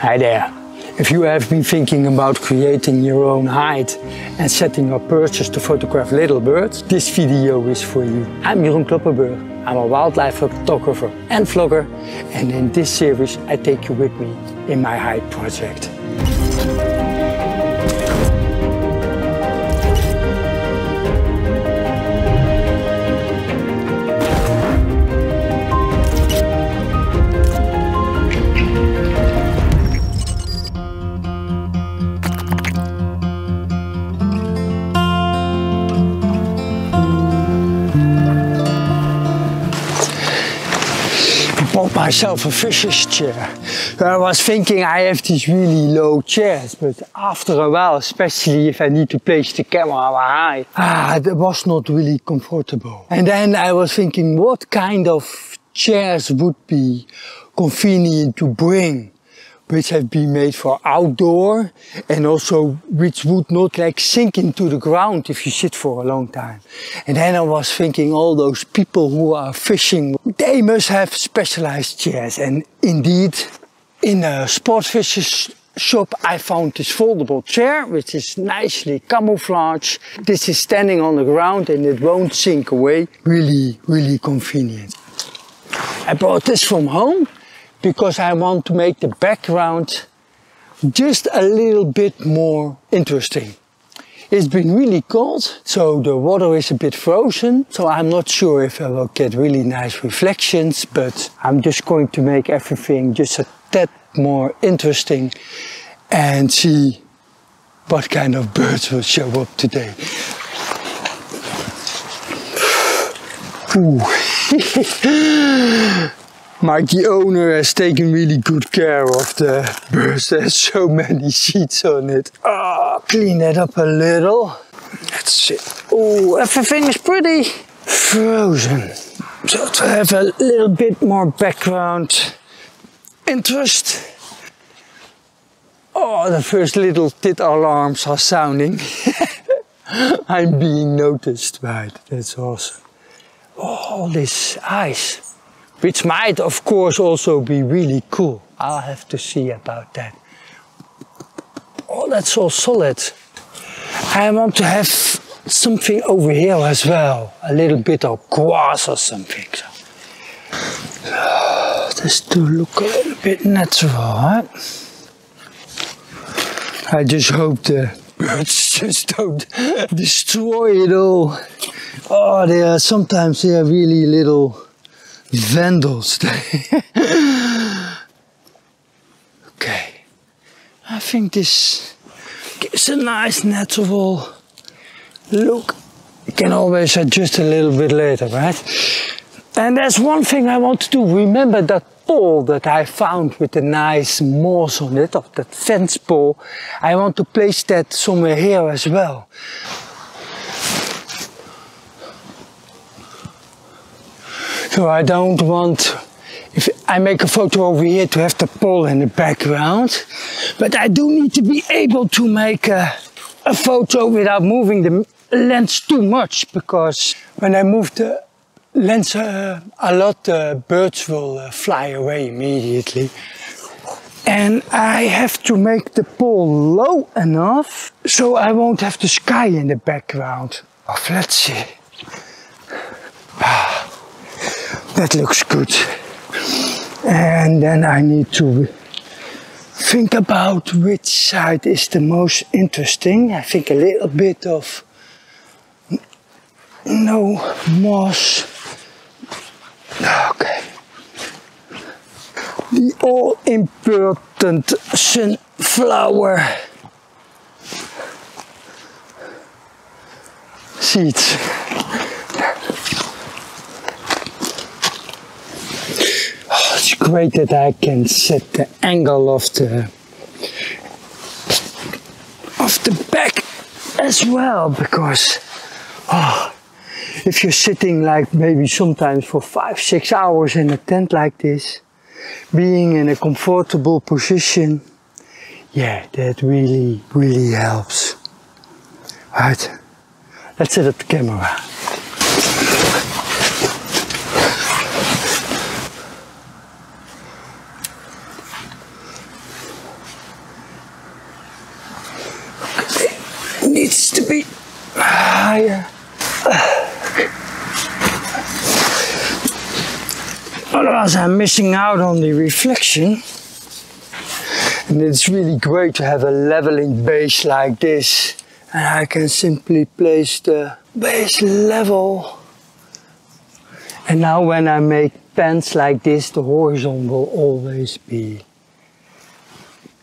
Hi there. If you have been thinking about creating your own hide and setting up perches to photograph little birds, this video is for you. I'm Jeroen Kloppenburg. I'm a wildlife photographer and vlogger and in this series I take you with me in my hide project. Myself a fisher's chair. I was thinking I have these really low chairs, but after a while, especially if I need to place the camera high, ah, that was not really comfortable. And then I was thinking what kind of chairs would be convenient to bring which have been made for outdoor and also which would not like sink into the ground if you sit for a long time. And then I was thinking all those people who are fishing, they must have specialized chairs. And indeed, in a sport fishers shop I found this foldable chair which is nicely camouflaged. This is standing on the ground and it won't sink away. Really, really convenient. I brought this from home because I want to make the background just a little bit more interesting. It's been really cold, so the water is a bit frozen, so I'm not sure if I will get really nice reflections, but I'm just going to make everything just a tad more interesting and see what kind of birds will show up today. Mike, the owner, has taken really good care of the birds. There's so many sheets on it. Oh, clean it up a little. Let's see. Oh, everything is pretty frozen. So to have a little bit more background interest. Oh, the first little tit alarms are sounding. I'm being noticed by it. That's awesome. Oh, this ice which might of course also be really cool. I'll have to see about that. Oh, that's all solid. I want to have something over here as well. A little bit of grass or something. So, just to look a little bit natural? I just hope the birds just don't destroy it all. Oh, they are sometimes they are really little vandals. okay, I think this gives a nice natural look. You can always adjust a little bit later, right? And there's one thing I want to do. Remember that pole that I found with the nice moss on it, of that fence pole. I want to place that somewhere here as well. So I don't want, if I make a photo over here to have the pole in the background, but I do need to be able to make a, a photo without moving the lens too much because when I move the lens uh, a lot, the uh, birds will uh, fly away immediately. And I have to make the pole low enough so I won't have the sky in the background. Oh, let's see. Ah. That looks good. And then I need to think about which side is the most interesting. I think a little bit of no moss. Okay. The all important sunflower seeds. Great that I can set the angle of the of the back as well because oh, if you're sitting like maybe sometimes for five six hours in a tent like this being in a comfortable position yeah that really really helps. Right? Let's set up the camera bit higher. Otherwise I'm missing out on the reflection. And it's really great to have a leveling base like this. And I can simply place the base level. And now when I make pans like this, the horizon will always be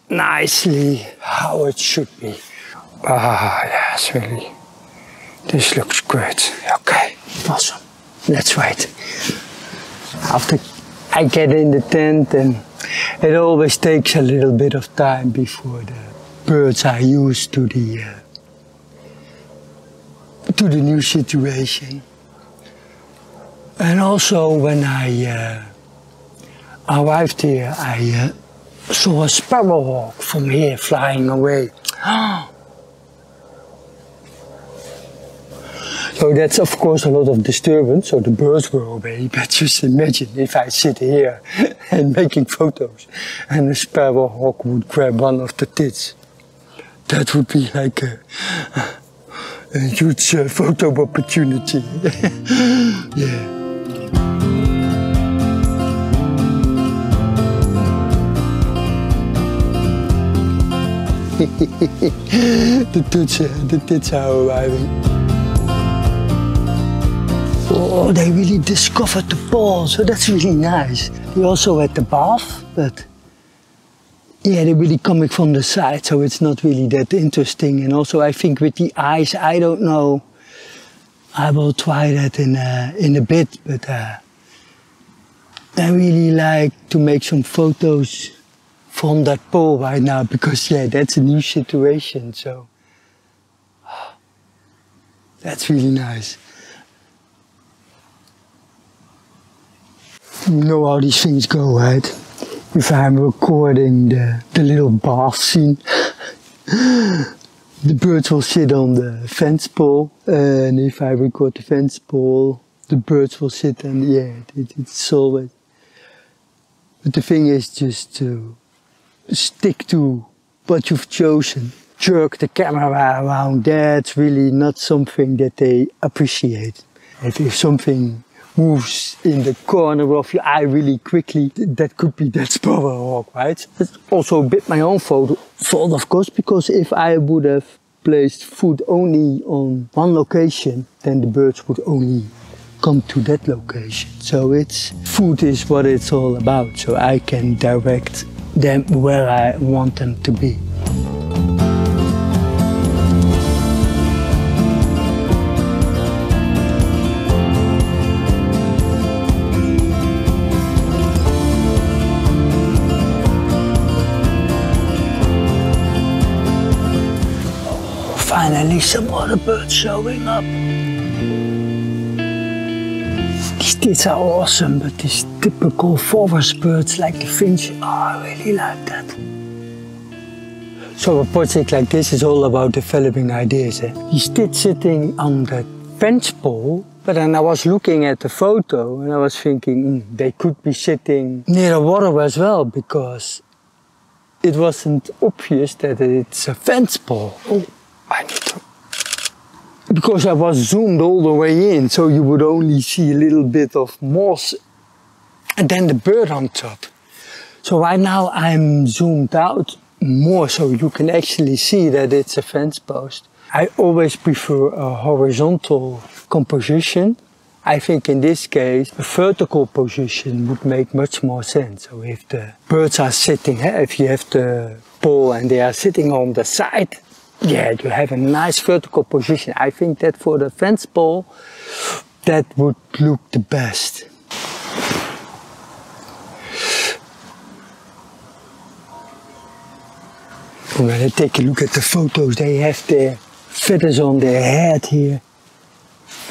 nicely how it should be. Ah, yes, really. This looks good. Okay, awesome. Let's wait. After I get in the tent and it always takes a little bit of time before the birds are used to the uh, to the new situation. And also when I uh, arrived here, I uh, saw a sparrowhawk from here flying away. So that's of course a lot of disturbance, so the birds were away, but just imagine if I sit here and making photos and a sparrow hawk would grab one of the tits. That would be like a, a huge uh, photo opportunity. yeah. the tits, uh, the tits are arriving. Oh, they really discovered the ball, so that's really nice. We also had the bath, but yeah, they're really coming from the side, so it's not really that interesting. And also, I think with the eyes, I don't know. I will try that in a, in a bit, but uh, I really like to make some photos from that pole right now because yeah, that's a new situation. So that's really nice. You know how these things go, right? If I'm recording the, the little bath scene, the birds will sit on the fence pole, and if I record the fence pole, the birds will sit and yeah, it, it's always. But the thing is just to stick to what you've chosen. Jerk the camera around, that's really not something that they appreciate. If something moves in the corner of your eye really quickly, that could be that sparrowhawk, right? It's also a bit my own fault, fault, of course, because if I would have placed food only on one location, then the birds would only come to that location. So it's food is what it's all about. So I can direct them where I want them to be. Finally some other birds showing up. These are awesome, but these typical forest birds like the finch, oh, I really like that. So a project like this is all about developing ideas. Eh? Tits sitting on the fence pole, but then I was looking at the photo and I was thinking mm, they could be sitting near the water as well because it wasn't obvious that it's a fence pole. Oh. I. Because I was zoomed all the way in, so you would only see a little bit of moss and then the bird on top. So right now I'm zoomed out more so you can actually see that it's a fence post. I always prefer a horizontal composition. I think in this case a vertical position would make much more sense. So if the birds are sitting, if you have the pole and they are sitting on the side, yeah, you have a nice vertical position. I think that for the fence pole, that would look the best. Gonna take a look at the photos. They have their feathers on their head here.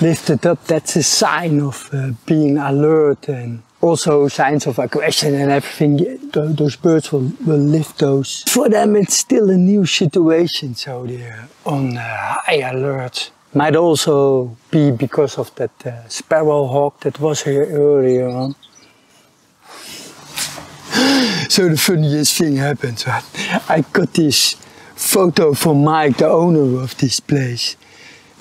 Lifted up, that's a sign of uh, being alert and also signs of aggression and everything, those birds will, will lift those. For them it's still a new situation, so they're on uh, high alert. Might also be because of that uh, sparrowhawk that was here earlier on. so the funniest thing happened. I got this photo from Mike, the owner of this place.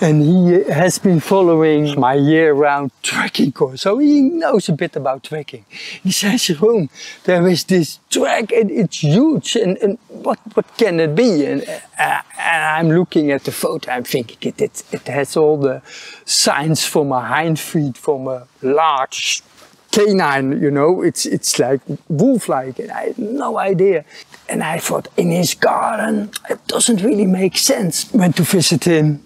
And he has been following my year-round tracking course, so he knows a bit about tracking. He says, "Home, there is this track and it's huge, and, and what what can it be?" And, uh, and I'm looking at the photo, I'm thinking it, it it has all the signs from a hind feet from a large canine, you know, it's it's like wolf-like, and I had no idea. And I thought, in his garden, it doesn't really make sense. Went to visit him,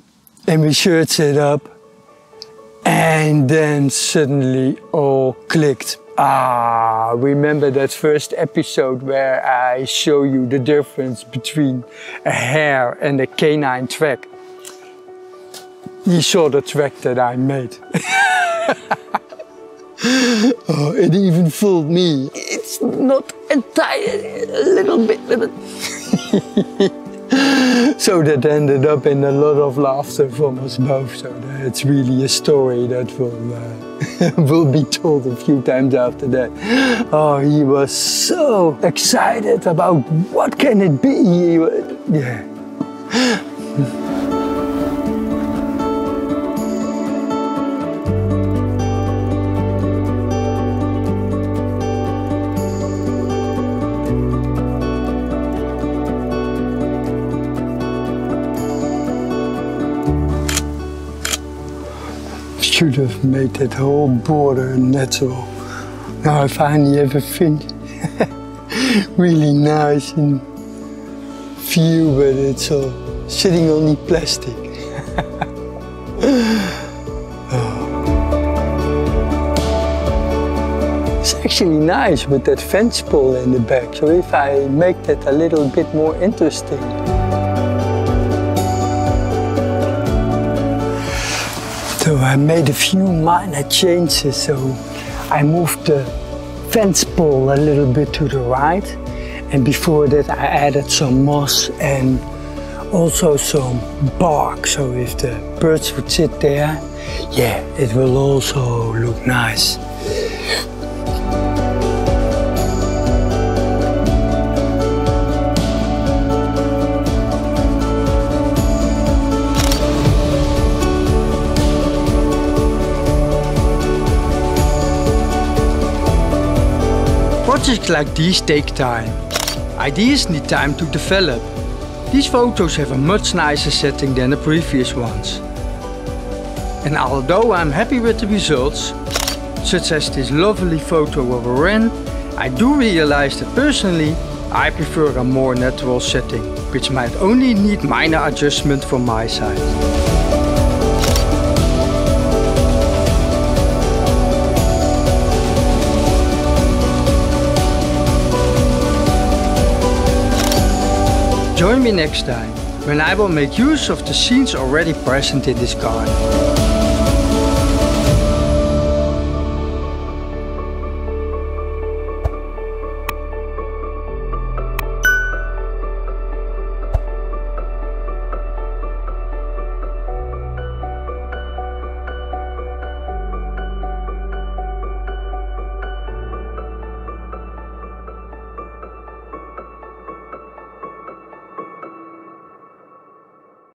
and we searched it up, and then suddenly all clicked. Ah, remember that first episode where I show you the difference between a hare and a canine track? You saw the track that I made. oh, it even fooled me. It's not entirely, a little bit. Little so that ended up in a lot of laughter from us both. So it's really a story that will uh, will be told a few times after that. Oh, he was so excited about what can it be. Yeah. Should have made that whole border natural. Now I finally have a fin. really nice and view, but it's all sitting on the plastic. oh. It's actually nice with that fence pole in the back, so if I make that a little bit more interesting, I made a few minor changes. So I moved the fence pole a little bit to the right. And before that I added some moss and also some bark. So if the birds would sit there, yeah, it will also look nice. Projects like these take time. Ideas need time to develop. These photos have a much nicer setting than the previous ones. And although I'm happy with the results, such as this lovely photo of a wren, I do realize that personally I prefer a more natural setting, which might only need minor adjustment from my side. Join me next time when I will make use of the scenes already present in this garden.